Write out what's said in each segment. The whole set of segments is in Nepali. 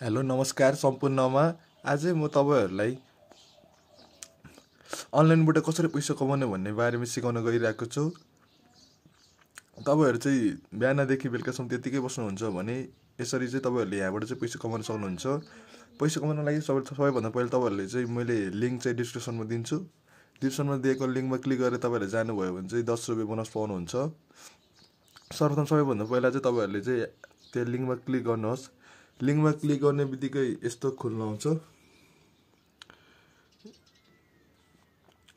हेलो नमस्कार सम्पूर्णमा। आजै म तपाईँहरूलाई अनलाइनबाट कसरी पैसा कमाउने भन्ने बारेमा सिकाउन गइरहेको छु। तपाईँहरू चाहिँ बिहानदेखि बेलुकासम्म त्यत्तिकै बस्नुहुन्छ भने यसरी चाहिँ तपाईँहरूले यहाँबाट चाहिँ पैसा कमाउन सक्नुहुन्छ। पैसा कमाउन लागि सबै सबैभन्दा पहिला तपाईँहरूले चाहिँ मैले लिङ्क चाहिँ डिस्क्रिप्सनमा दिन्छु। डिस्क्रिप्सनमा दिएको लिङ्कमा क्लिक गरेर तपाईँहरूले जानुभयो भने चाहिँ दस रुपियाँ बोनस पाउनुहुन्छ। सर्वप्रथम सबैभन्दा पहिला चाहिँ तपाईँहरूले चाहिँ त्यो लिङ्कमा क्लिक गर्नुहोस्। लिङ्कमा क्लिक गर्ने बित्तिकै यस्तो खुल्न आउँछ।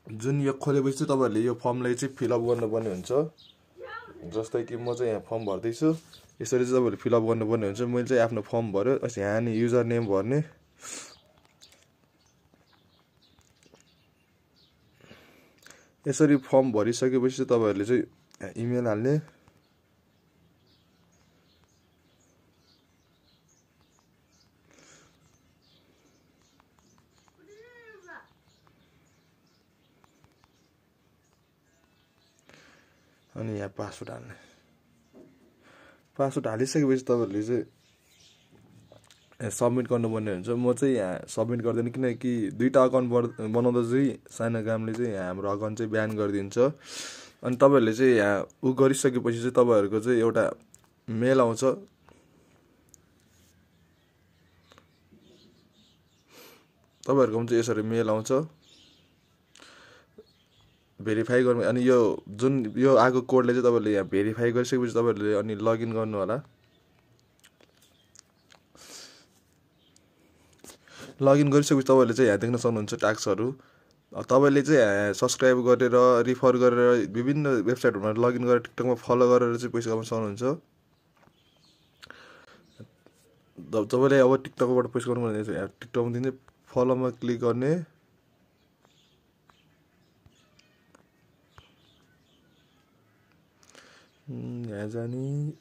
जुन यो खोलेपछि चाहिँ तपाईँहरूले यो फर्मलाई चाहिँ फिलअप गर्नुपर्ने हुन्छ। जस्तै कि म चाहिँ यहाँ फर्म भर्दैछु। यसरी चाहिँ तपाईँहरूले फिलअप गर्नुपर्ने हुन्छ। मैले चाहिँ आफ्नो फर्म भऱ्यो यहाँ नि युजर नेम भर्ने। यसरी फर्म भरिसकेपछि चाहिँ तपाईँहरूले चाहिँ इमेल हाल्ने। अनि यहाँ पासवर्ड हाल्ने पासवर्ड हालिसकेपछि तपाईँहरूले चाहिँ सब्मिट गर्नुपर्ने हुन्छ। म चाहिँ यहाँ सब्मिट गर्दैन किनकि दुईवटा अकाउन्ट बनाउँदा चाहिँ सानो कामले चाहिँ यहाँ हाम्रो अकाउन्ट चाहिँ बिहान गरिदिन्छ। अनि तपाईँहरूले चाहिँ यहाँ उ गरिसकेपछि चाहिँ तपाईँहरूको चाहिँ एउटा मेल आउँछ। तपाईँहरूकोमा चाहिँ यसरी मेल आउँछ। भेरिफाई गर्नु अनि यो जुन यो आएको कोडले चाहिँ तपाईँले यहाँ भेरिफाई गरिसकेपछि तपाईँहरूले अनि लगइन गर्नु होला। लगइन गरिसकेपछि तपाईँहरूले चाहिँ यहाँ देख्न सक्नुहुन्छ ट्याक्सहरू। तपाईँले चाहिँ सब्सक्राइब गरेर रिफर गरेर विभिन्न वेबसाइटहरूमा लगइन गरेर टिकटकमा फलो गरेर चाहिँ पैसा कमाउन सक्नुहुन्छ। तपाईँले अब टिकटकबाट पैसा गर्नु भने टिकटकमा दिने फलोमा क्लिक गर्ने। यहाँ जाने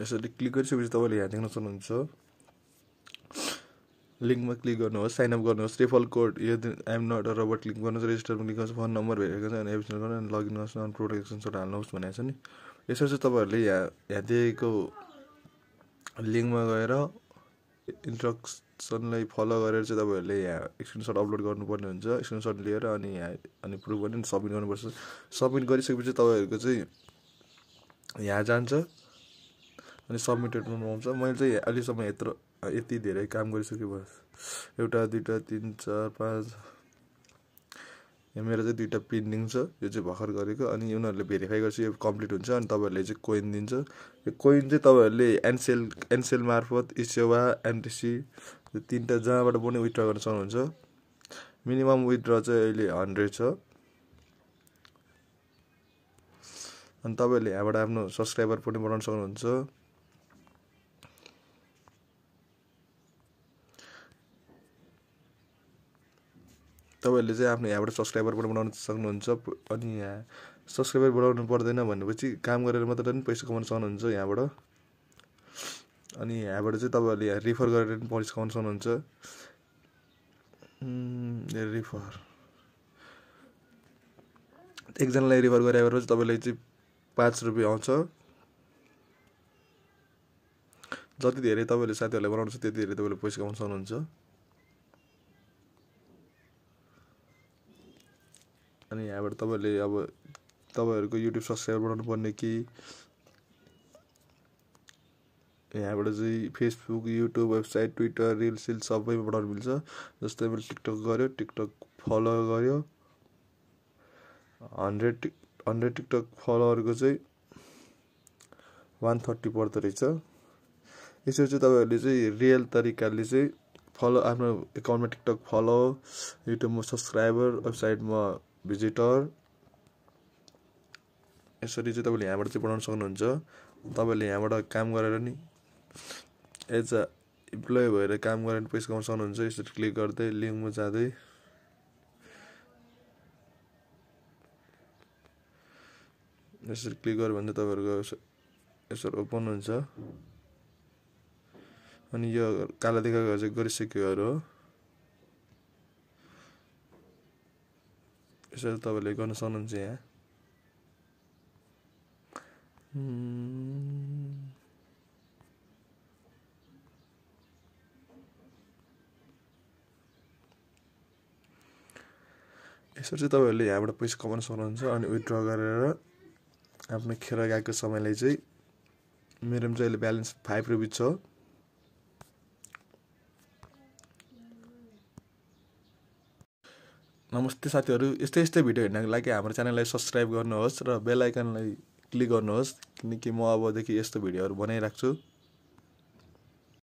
यसरी क्लिक गरिसकेपछि तपाईँले यहाँ देख्न सक्नुहुन्छ। लिङ्कमा क्लिक गर्नुहोस् साइनअप गर्नुहोस् रेफल कोड यो I'm not a robot click गर्नुहोस् रेजिस्टरमा क्लिक गर्नुहोस् फोन नम्बर छ अनि एप्सन गर्नु अनि लगइन गर्नुहोस् अनि प्रोटेक्सन हाल्नुहोस् भनेको छ नि। यसरी चाहिँ तपाईँहरूले यहाँ यहाँ दिएको लिङ्कमा गएर इन्स्ट्रक्सनलाई फलो गरेर चाहिँ तपाईँहरूले यहाँ स्क्रिनसट अपलोड गर्नुपर्ने हुन्छ। स्क्रिनसट लिएर अनि यहाँ अनि प्रुभ गर्ने सब्मिट गर्नुपर्छ। सब्मिट गरिसकेपछि तपाईँहरूको चाहिँ यहाँ जान्छ। अनि सब्मिटेड आउँछ मैले चाहिँ अहिलेसम्म यत्रो यति धेरै काम गरिसकेँ बस एउटा दुइटा तिन चार पाँच मेरो चाहिँ दुइटा पेन्डिङ छ यो चाहिँ भर्खर गरेको अनि उनीहरूले भेरिफाई गर्छ यो कम्प्लिट हुन्छ अनि तपाईँहरूले चाहिँ कोइन दिन्छ। यो कोइन चाहिँ तपाईँहरूले एनसेल एनसेल मार्फत इसेवा एनटिसी यो तिनवटा जहाँबाट पनि विथड्र गर्न सक्नुहुन्छ। मिनिमम विथड्र चाहिँ अहिले हन्ड्रेड छ। अनि तपाईँहरूले यहाँबाट आफ्नो सब्सक्राइबर पनि बढाउन सक्नुहुन्छ। तपाईँहरूले चाहिँ आफ्नो यहाँबाट सब्सक्राइबर पनि बनाउन सक्नुहुन्छ। अनि यहाँ सब्सक्राइबर बढाउनु पर्दैन भनेपछि काम गरेर मात्र पनि पैसा कमाउन सक्नुहुन्छ यहाँबाट। अनि यहाँबाट चाहिँ तपाईँहरूले यहाँ रिफर गरेर पनि पैसा कमाउन सक्नुहुन्छ। रिफर एकजनालाई रिफर गरे चाहिँ तपाईँलाई चाहिँ पाँच रुपियाँ आउँछ। जति धेरै तपाईँहरूले साथीहरूलाई बनाउनु छ त्यति धेरै तपाईँले पैसा कमाउन सक्नुहुन्छ। अनि यहाँबाट तपाईँले अब तपाईँहरूको युट्युब सब्सक्राइबर बनाउनु पर्ने कि यहाँबाट चाहिँ Facebook YouTube website Twitter reel सिल सबैमा बनाउनु मिल्छ। जस्तै मैले टिकटक गऱ्यो टिकटक फलो गऱ्यो। हन्ड्रेड हन्ड्रेड टिकटक फलोवरको चाहिँ वान थर्टी पर्दो रहेछ। यसरी चाहिँ तपाईँहरूले चाहिँ रियल तरिकाले चाहिँ फलो आफ्नो एकाउन्टमा टिकटक फलो युट्युबमा सब्सक्राइबर वेबसाइटमा भिजिटर यसरी चाहिँ तपाईँले यहाँबाट चाहिँ बनाउन सक्नुहुन्छ। तपाईँले यहाँबाट काम गरेर नि एज अ इम्प्लोइ भएर काम गरेर पैसा कमाउन सक्नुहुन्छ। यसरी क्लिक गर्दै लिङ्कमा जाँदै। यसरी क्लिक गऱ्यो भने तपाईँहरूको यसरी ओपन हुन्छ। अनि यो काला देखाएको चाहिँ गरिसक्योहरू हो यसरी तपाईँले गर्न सक्नुहुन्छ यहाँ। यसरी चाहिँ तपाईँहरूले यहाँबाट पैसा कमाउन सक्नुहुन्छ अनि विथड्र गरेर आफ्नो खेर गएको समयलाई चाहिँ मेरोमा चाहिँ अहिले ब्यालेन्स फाइभ रुपिज छ। नमस्ते साथीहरू यस्तै यस्तै भिडियो हेर्नको लागि हाम्रो च्यानललाई सब्सक्राइब गर्नुहोस् र बेल आइकनलाई क्लिक गर्नुहोस् किनकि म अबदेखि यस्तो भिडियोहरू बनाइराख्छु।